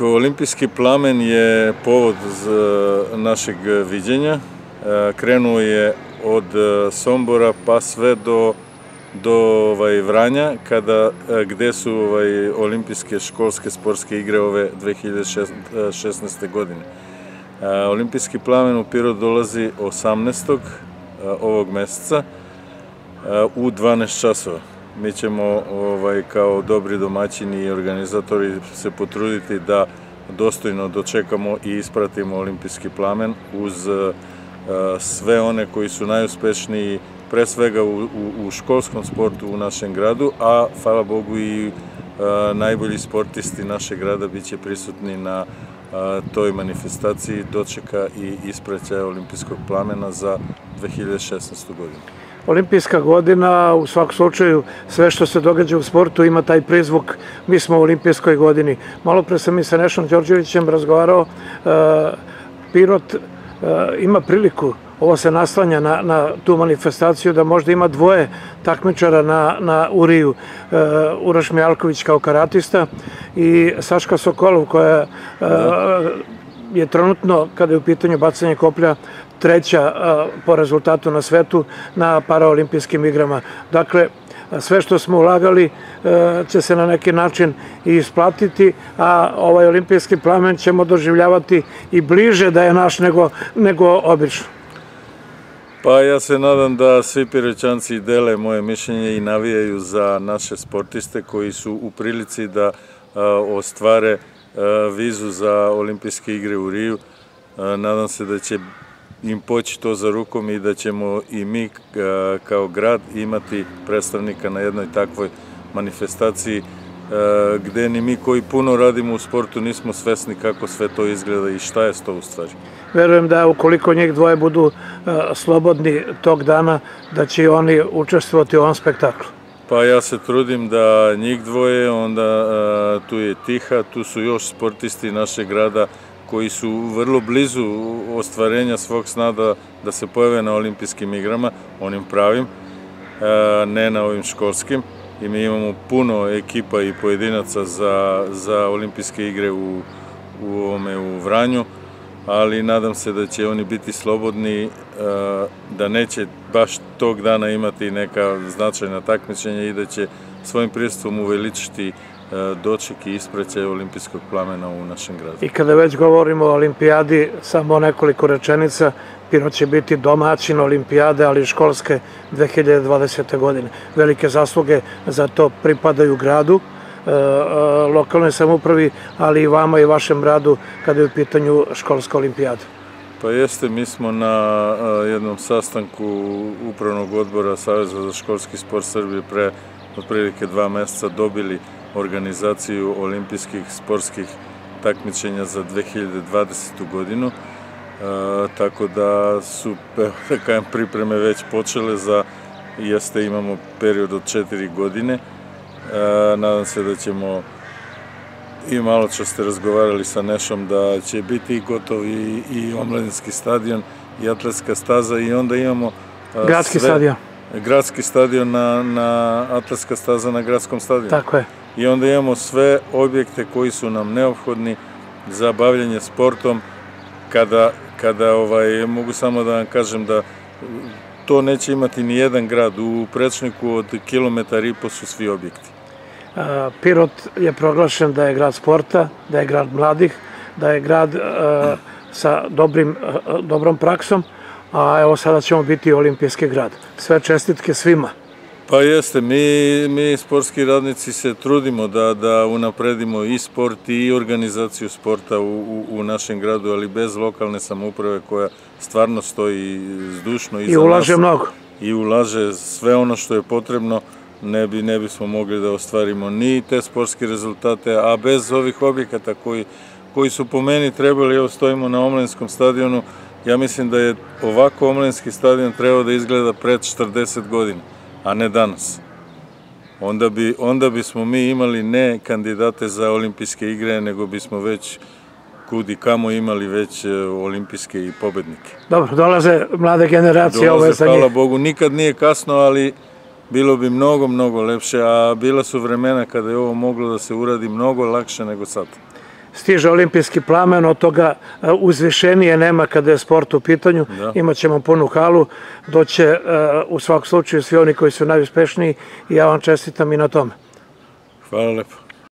Olimpijski plamen je povod našeg viđenja. Krenuo je od Sombora pa sve do do ovaj, Vranja, kada, gde su ovaj, olimpijske školske sportske igre ove 2016. godine. Olimpijski plamen u Pirot dolazi 18. ovog meseca u 12 časova. Mi ćemo ovaj, kao dobri domaćini i organizatori se potruditi da dostojno dočekamo i ispratimo olimpijski plamen uz sve one koji su najuspešniji pre svega u, u, u školskom sportu u našem gradu, a hvala Bogu i najbolji sportisti našeg grada biće prisutni na toj manifestaciji dočeka i ispraćaja olimpijskog plamena za 2016. godinu. Olimpijska godina, u svakom slučaju, sve što se događa u sportu ima taj prizvuk, mi smo u olimpijskoj godini. Malo pre sam i sa Nešom Đorđevićem razgovarao, Pirot ima priliku ovo se naslanja na, na tu manifestaciju da možda ima dvoje takmičara na, na Uriju, uh, Uroš Mijalković kao karatista i Saška Sokolov koja je trenutno, kada je u pitanju bacanje koplja, treća po rezultatu na svetu na paraolimpijskim igrama. Dakle, sve što smo ulagali će se na neki način i isplatiti, a ovaj olimpijski plamen ćemo doživljavati i bliže da je naš nego, nego obično. Pa ja se nadam da svi piroćanci dele moje mišljenje i navijaju za naše sportiste koji su u prilici da ostvare vizu za olimpijske igre u Riju. Nadam se da će im poći to za rukom i da ćemo i mi kao grad imati predstavnika na jednoj takvoj manifestaciji gde ni mi koji puno radimo u sportu nismo svesni kako sve to izgleda i šta je to u stvari. Verujem da ukoliko njih dvoje budu slobodni tog dana, da će oni učestvovati u ovom spektaklu. Pa ja se trudim da njih dvoje, onda tu je Tiha, tu su još sportisti našeg grada koji su vrlo blizu ostvarenja svog sna da, da se pojave na olimpijskim igrama, onim pravim, ne na ovim školskim. I mi imamo puno ekipa i pojedinaca za, za olimpijske igre u, u, ovome, u Vranju, ali nadam se da će oni biti slobodni, da neće baš tog dana imati neka značajna takmičenja i da će svojim prisustvom uveličiti doček i isprećaj olimpijskog plamena u našem gradu. I kada već govorimo o olimpijadi, samo nekoliko rečenica, Pirot će biti domaćin olimpijade, ali školske 2020. godine. Velike zasluge za to pripadaju gradu, e, e, lokalnoj samupravi, ali i vama i vašem radu kada je u pitanju školska olimpijada. Pa jeste, mi smo na jednom sastanku Upravnog odbora Saveza za školski sport Srbije pre otprilike dva meseca dobili organizaciju olimpijskih sportskih takmičenja za 2020. godinu tako da su, da kajem, pripreme već počele za, jeste, imamo period od četiri godine. nadam se da ćemo i malo čas ste razgovarali sa Nešom da će biti gotov i, i omladinski stadion i atletska staza i onda imamo Gradski sve, stadion. Gradski stadion na, na atletska staza na gradskom stadionu. Tako je. I onda imamo sve objekte koji su nam neophodni za bavljanje sportom kada kada ovaj, mogu samo da vam kažem da to neće imati ni jedan grad. U prečniku od kilometar i po su svi objekti. Pirot je proglašen da je grad sporta, da je grad mladih, da je grad sa dobrim, dobrom praksom, a evo sada ćemo biti olimpijski grad. Sve čestitke svima. Pa jeste, mi, mi sportski radnici se trudimo da, da unapredimo i sport i organizaciju sporta u, u, u našem gradu, ali bez lokalne samouprave koja stvarno stoji zdušno iza I ulaže nas, mnogo. I ulaže sve ono što je potrebno, ne, bi, ne bismo mogli da ostvarimo ni te sportske rezultate, a bez ovih objekata koji, koji su po meni trebali, evo stojimo na omlenskom stadionu, ja mislim da je ovako omlenski stadion trebao da izgleda pred 40 godina a ne danas. Onda, bi, onda bismo mi imali ne kandidate za olimpijske igre, nego bismo već kudi kamo imali već e, olimpijske i pobednike. Dobro, dolaze mlade generacije, dolaze, ovo je sa Hvala Bogu, nikad nije kasno, ali bilo bi mnogo, mnogo lepše, a bila su vremena kada je ovo moglo da se uradi mnogo lakše nego sad. stiže olimpijski plamen, od toga e, uzvišenije nema kada je sport u pitanju. Da. Imaćemo punu halu, doće e, u svakom slučaju svi oni koji su najuspešniji i ja vam čestitam i na tome. Hvala lepo.